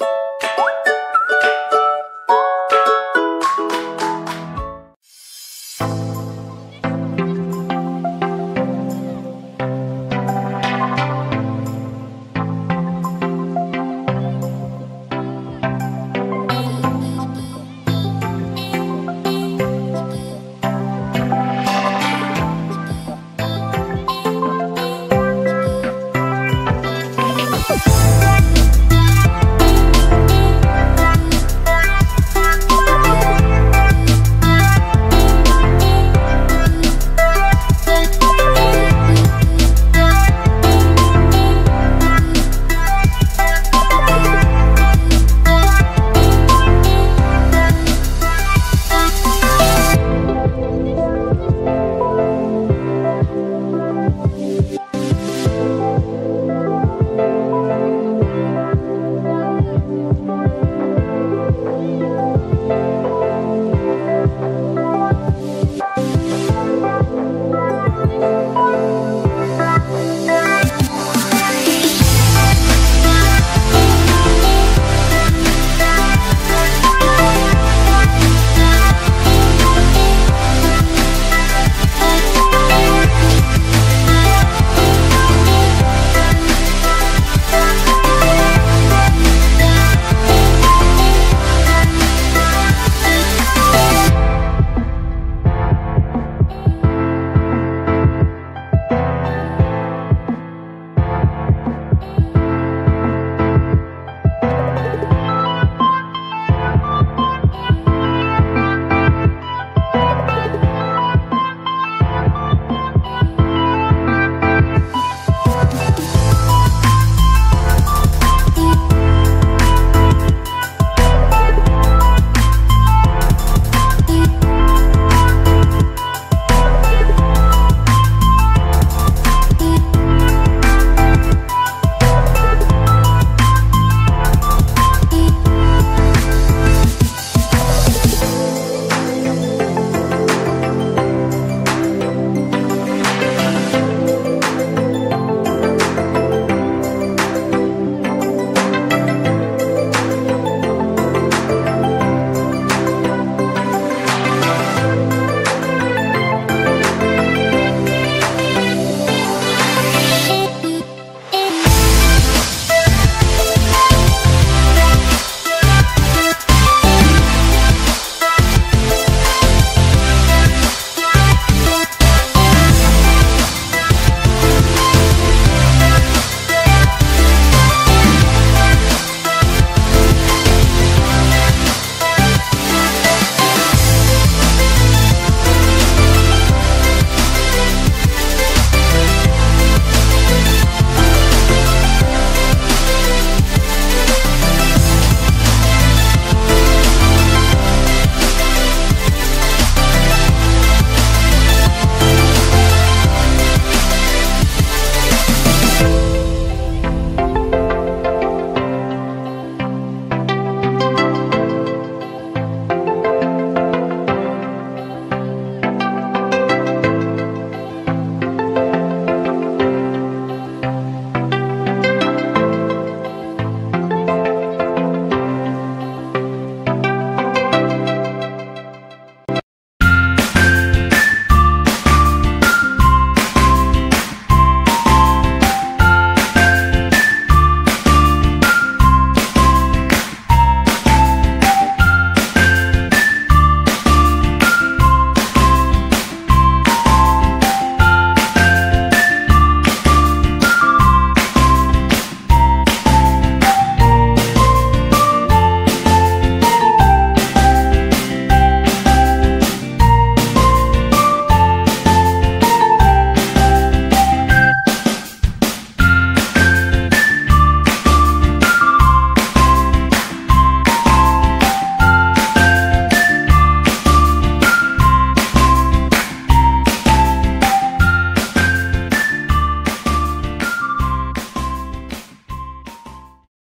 you